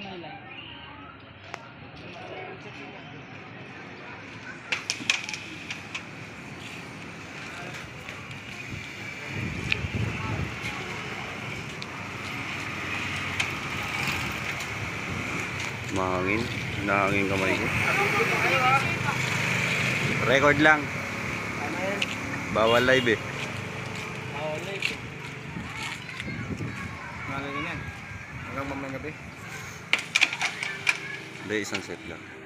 Manila. Mahangin. Nahangin kamay ko. Record lang. Bawal live eh. Oo, live. Malalin yan. Hanggang mamayang gabi. Hindi, isang set lang.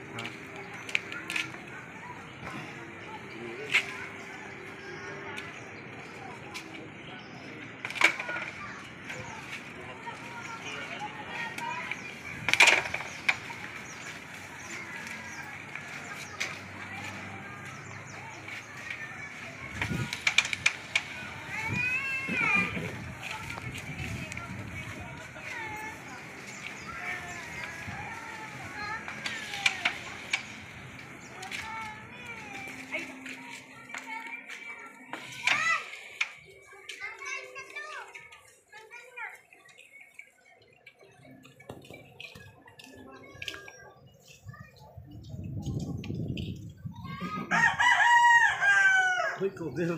Ano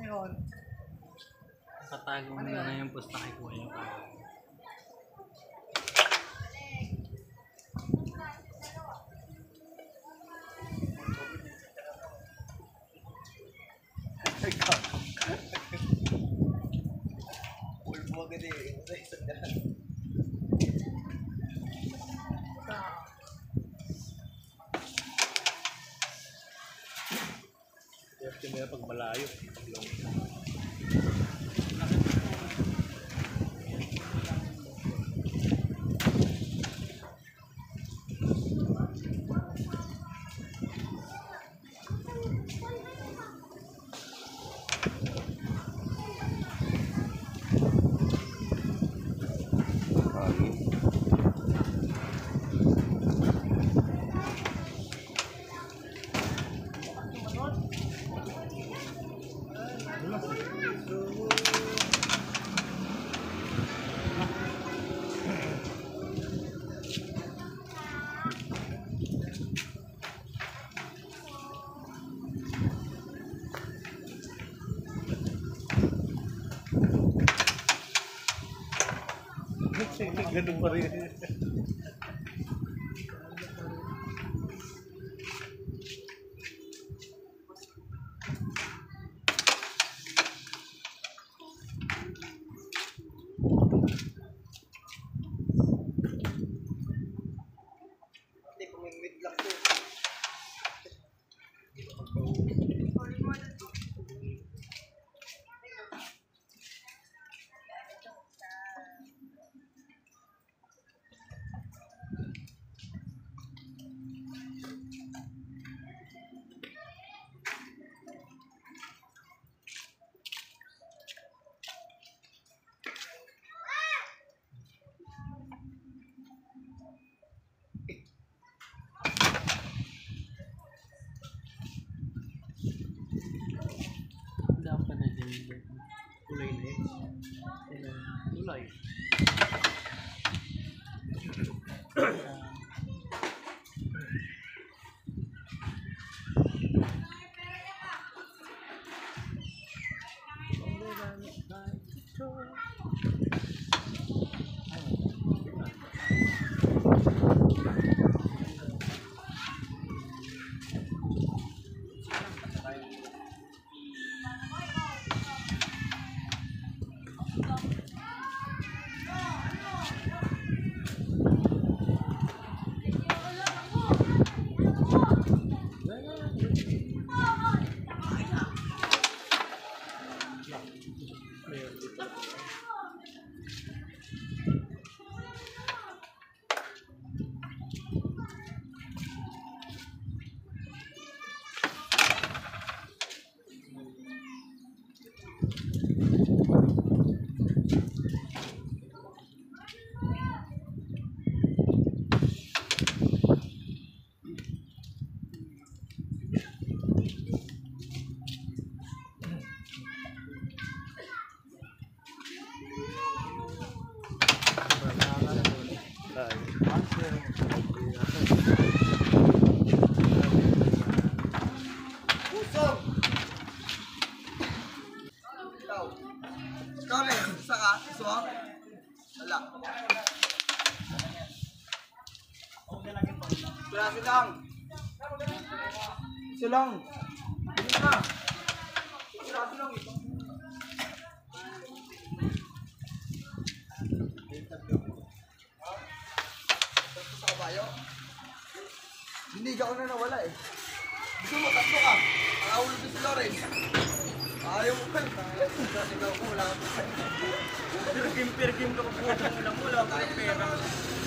yun? Patago mo na na yung posta kay Kuya. May pag malayo. Ganun pa Usog! Ikaw rin, isa ka, iso? Wala. Klase lang. Silong. Silong. Ka pera.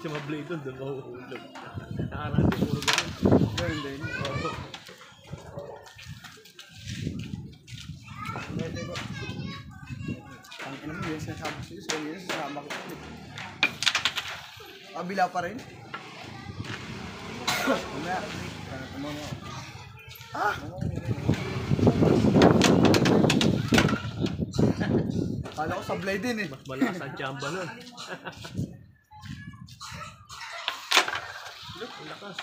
Pag siya mablade doon, doon mahuhulog. Nakaraan din, puro ganun. Ganun din. Oo. Pwede ko. Ang ina mo, yung sinasabi ko sa'yo, sa'yo yun, sasama ko ulit. Kabila pa rin? Ano mo? Ah! Kala ko sablay din eh. Mas malakas ang chamba nun. Look, ang lakas.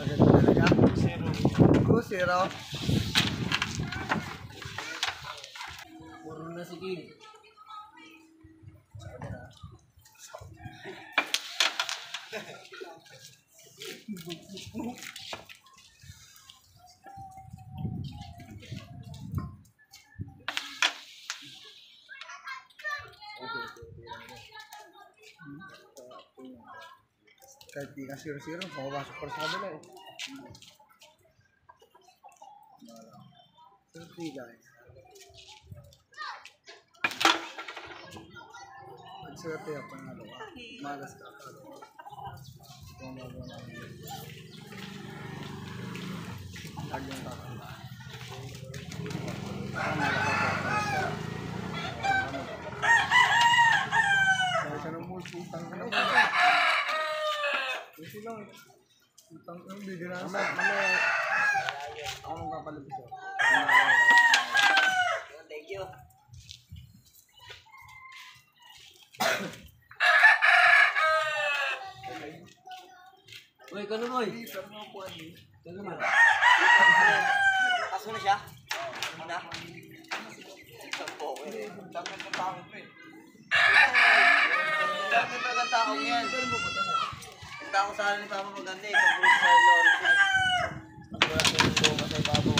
Maganda talaga. Two zero. Puro na si King. Kahit di ka zero zero, pumapasok pa rin sa kabila eh. Thirty guys. Magswerte ako ng ano ka. Malas ka ka. Kung ano na. Lagi yung. Ang malaki ka. Dahil ka ng multi, tangka na mo. Kasi lang eh. Utang ang bigyan na. Mamaya, mamaya. Ako nang papalabis ako. Thank you. Uy, buwan eh. Kano mo? Kaso na siya? Na? Sampo ko eh. Dami ng tao ko eh. Dami pa ang taong yan. Ang taong sa halin pa maganda eh. Pag-ulit sa ko yung buka sa ibabaw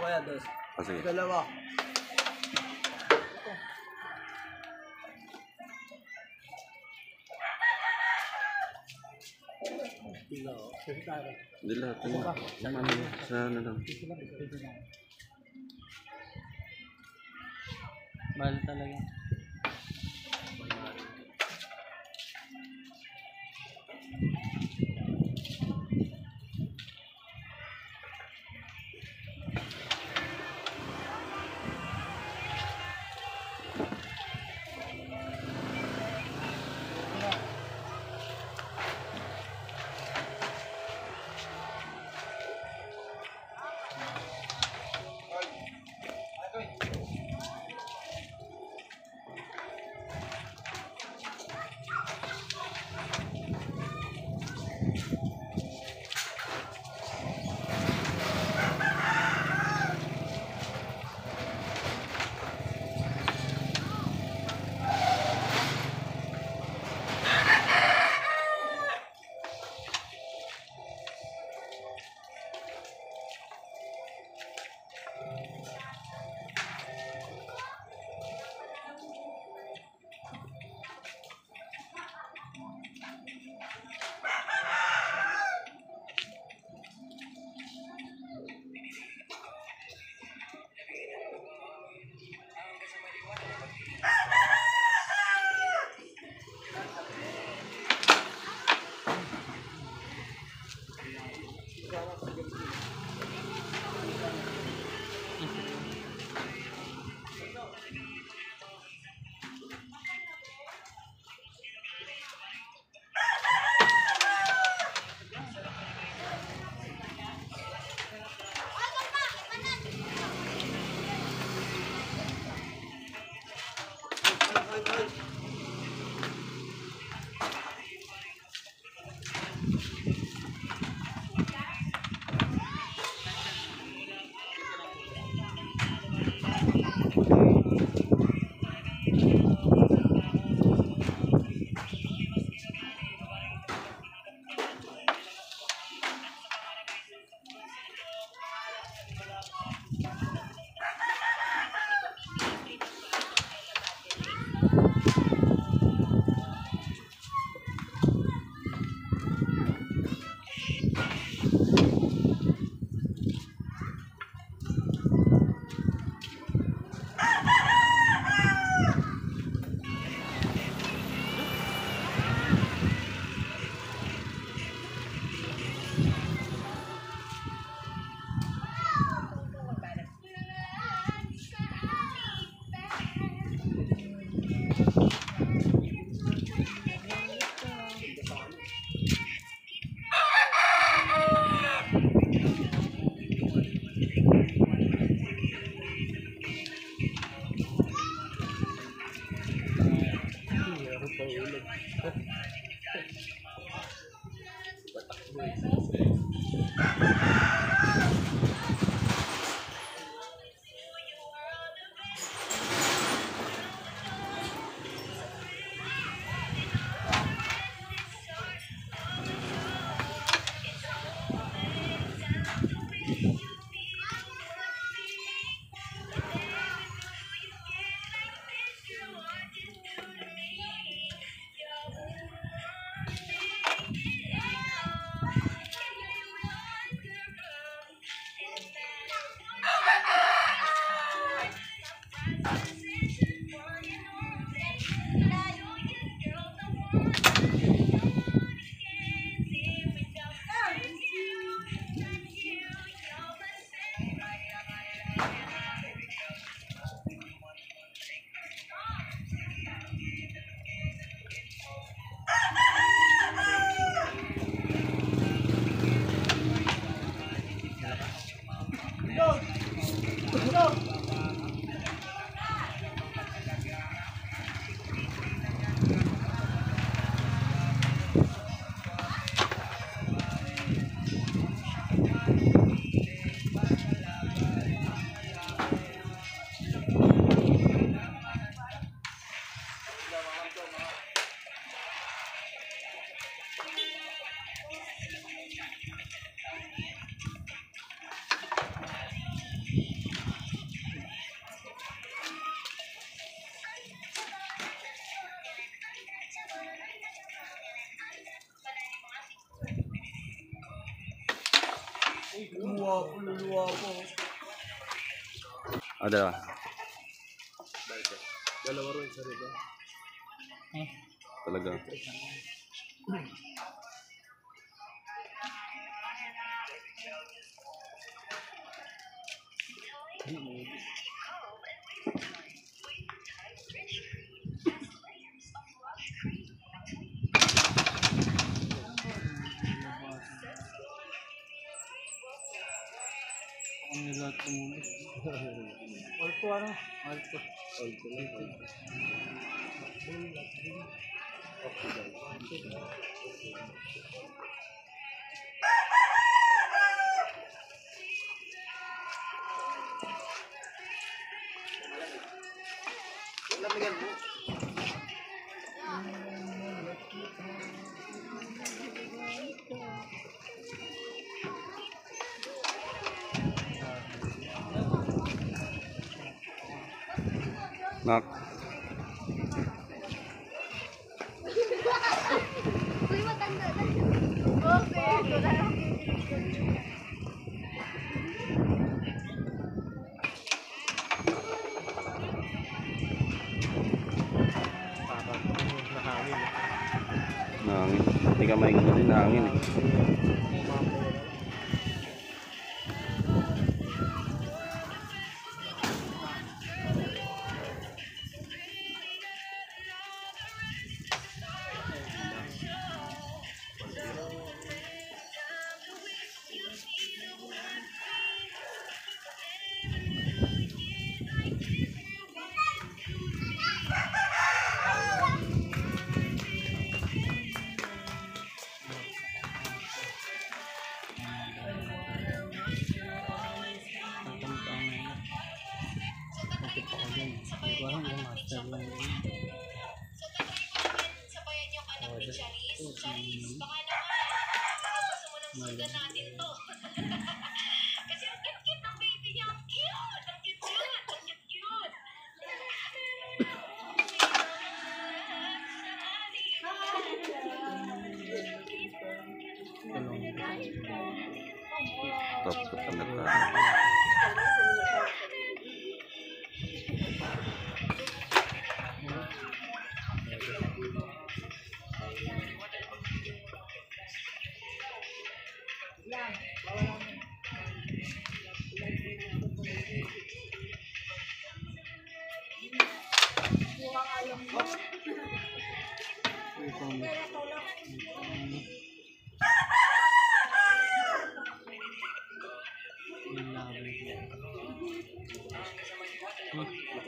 Kaya dos. Ah, sige. Dalawa. Hindi lahat. Ano, yung ano, sa ano lang. Mahal talaga. Luluwa po, luluwa po. Ah, dalawa. Dalawa rin sa rito. Talaga. Tumulog. Alto ano? Alto. Alto lang. Lamigan mo. Nak. Uy, matanda na. Okay,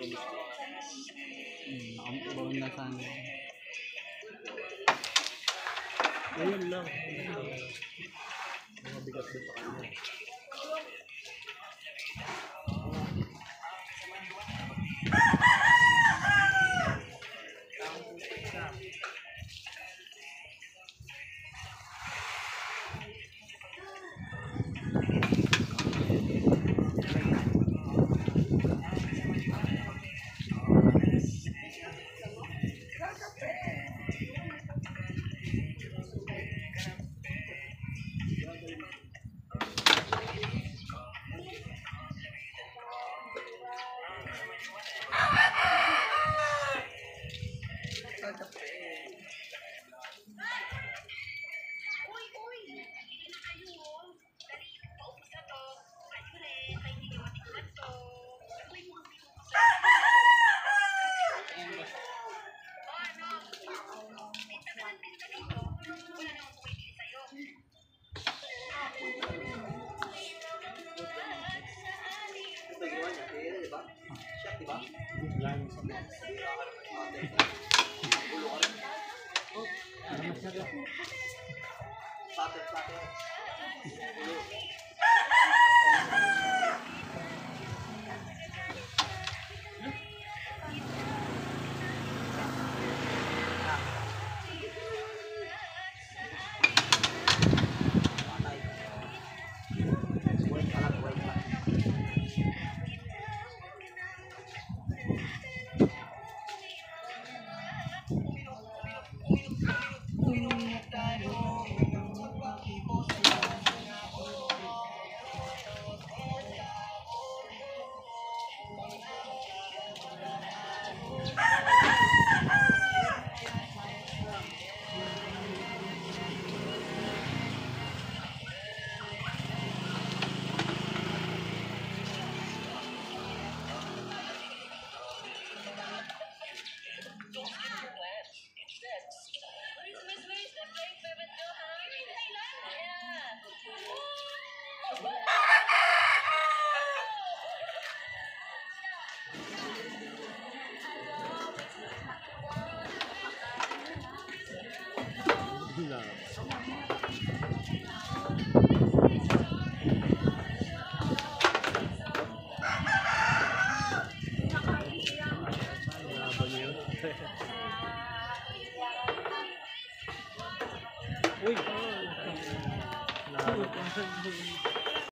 Hmm, nakamubaw na sana. Ayun lang. Mga bigat din sa kanya.